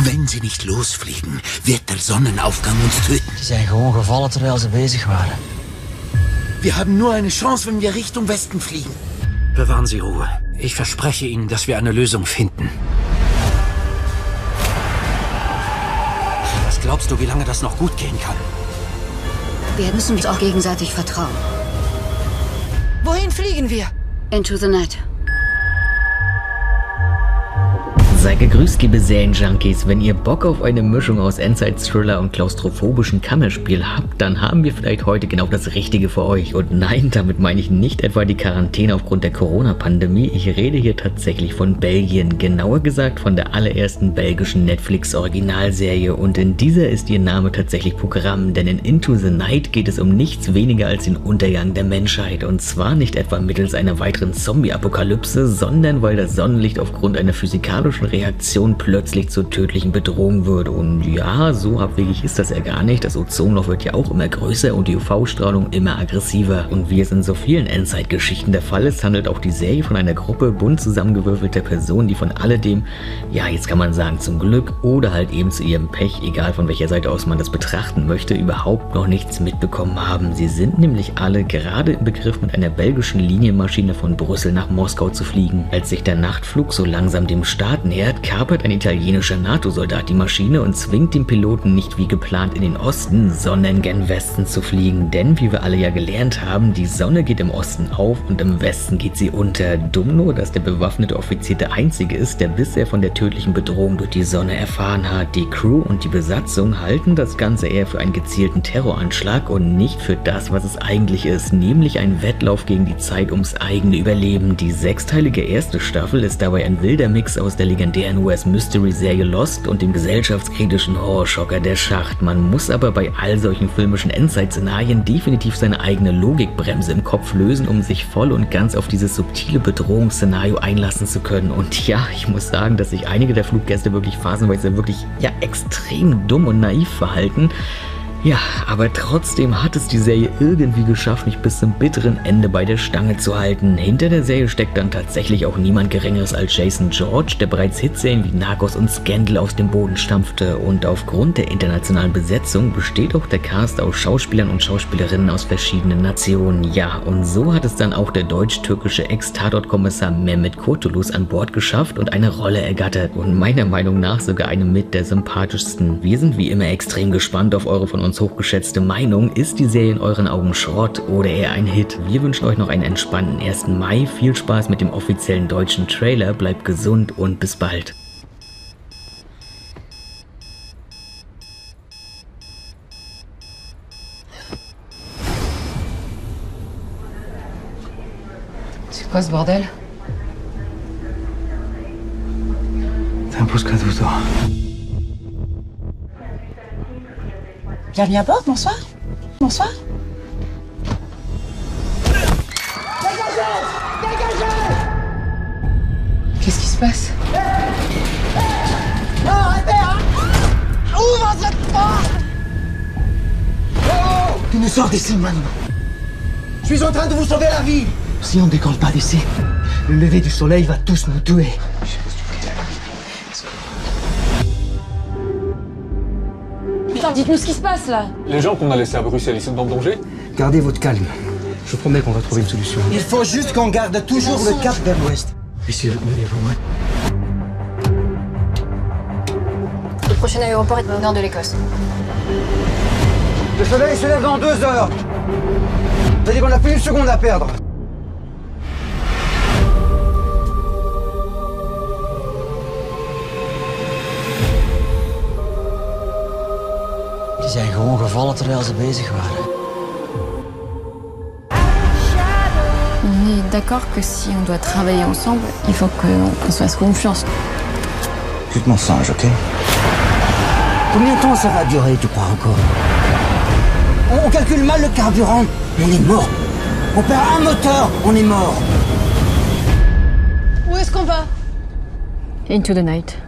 Wenn sie nicht losfliegen, wird der Sonnenaufgang uns töten. Die zijn gewoon gevallen terwijl ze bezig waren. Wir haben nur eine Chance, wenn wir Richtung Westen fliegen. Bewahren Sie Ruhe. Ich verspreche Ihnen, dass wir eine Lösung finden. Was glaubst du, wie lange das noch gut gehen kann? Wir müssen uns auch gegenseitig vertrauen. Wohin fliegen wir? Into the night. Sei gegrüßt, liebe Serienjunkies. Wenn ihr Bock auf eine Mischung aus Endzeit-Thriller und klaustrophobischen Kammerspiel habt, dann haben wir vielleicht heute genau das Richtige für euch. Und nein, damit meine ich nicht etwa die Quarantäne aufgrund der Corona-Pandemie. Ich rede hier tatsächlich von Belgien. Genauer gesagt von der allerersten belgischen Netflix-Originalserie. Und in dieser ist ihr Name tatsächlich Programm. Denn in Into the Night geht es um nichts weniger als den Untergang der Menschheit. Und zwar nicht etwa mittels einer weiteren Zombie-Apokalypse, sondern weil das Sonnenlicht aufgrund einer physikalischen Reaktion plötzlich zur tödlichen Bedrohung wird. Und ja, so abwegig ist das ja gar nicht. Das Ozonloch wird ja auch immer größer und die UV-Strahlung immer aggressiver. Und wie es in so vielen Endzeitgeschichten der Fall ist, handelt auch die Serie von einer Gruppe bunt zusammengewürfelter Personen, die von alledem, ja, jetzt kann man sagen, zum Glück oder halt eben zu ihrem Pech, egal von welcher Seite aus man das betrachten möchte, überhaupt noch nichts mitbekommen haben. Sie sind nämlich alle gerade im Begriff, mit einer belgischen Linienmaschine von Brüssel nach Moskau zu fliegen. Als sich der Nachtflug so langsam dem Start nähert, nähert, kapert ein italienischer NATO-Soldat die Maschine und zwingt den Piloten nicht wie geplant in den Osten, sondern gen Westen zu fliegen. Denn wie wir alle ja gelernt haben, die Sonne geht im Osten auf und im Westen geht sie unter. Dumm nur, dass der bewaffnete Offizier der einzige ist, der bisher von der tödlichen Bedrohung durch die Sonne erfahren hat. Die Crew und die Besatzung halten das Ganze eher für einen gezielten Terroranschlag und nicht für das, was es eigentlich ist, nämlich ein Wettlauf gegen die Zeit ums eigene Überleben. Die sechsteilige erste Staffel ist dabei ein wilder Mix aus der legendären legendären US-Mystery-Serie Lost und dem gesellschaftskritischen Horrorschocker Der Schacht. Man muss aber bei all solchen filmischen Endzeit-Szenarien definitiv seine eigene Logikbremse im Kopf lösen, um sich voll und ganz auf dieses subtile Bedrohungsszenario einlassen zu können. Und ja, ich muss sagen, dass sich einige der Fluggäste wirklich phasenweise wirklich ja extrem dumm und naiv verhalten. Ja, aber trotzdem hat es die Serie irgendwie geschafft, mich bis zum bitteren Ende bei der Stange zu halten. Hinter der Serie steckt dann tatsächlich auch niemand Geringeres als Jason George, der bereits Hitserien wie Narcos und Scandal aus dem Boden stampfte. Und aufgrund der internationalen Besetzung besteht auch der Cast aus Schauspielern und Schauspielerinnen aus verschiedenen Nationen. Ja, und so hat es dann auch der deutsch-türkische Ex-Tatort-Kommissar Mehmet Kurtulus an Bord geschafft und eine Rolle ergattert. Und meiner Meinung nach sogar eine mit der sympathischsten. Wir sind wie immer extrem gespannt auf eure von uns uns hochgeschätzte Meinung, ist die Serie in euren Augen Schrott oder eher ein Hit? Wir wünschen euch noch einen entspannten 1. Mai, viel Spaß mit dem offiziellen deutschen Trailer, bleibt gesund und bis bald. C'est quoi ce bordel C'est un cadeau, toi. À bord, bonsoir. Bonsoir. Dégagez Dégagez Qu'est-ce qui se passe? Non, arrêtez hein Ouvre cette porte Oh Tu nous sors d'ici maintenant. Je suis en train de vous sauver la vie Si on décolle pas d'ici, le lever du soleil va tous nous tuer. Dites-nous ce qui se passe là Les gens qu'on a laissés à Bruxelles, ils sont en danger Gardez votre calme. Je vous promets qu'on va trouver une solution. Il faut juste qu'on garde toujours le cap vers l'ouest. Monsieur, levez-vous, Le prochain aéroport est au nord de l'Écosse. Le soleil se lève dans deux heures C'est-à-dire qu'on n'a plus une seconde à perdre Die zijn gewoon gevallen terwijl ze bezig waren. On est d'accord que si on doit travailler ensemble, il faut qu'on se fasse confiance. Tu te mensonge, ok? Combien de temps ça va durer, tu crois encore? On, on calcule mal le carburant, on est mort. On perd un moteur, on est mort. Où est-ce qu'on va? Into the night.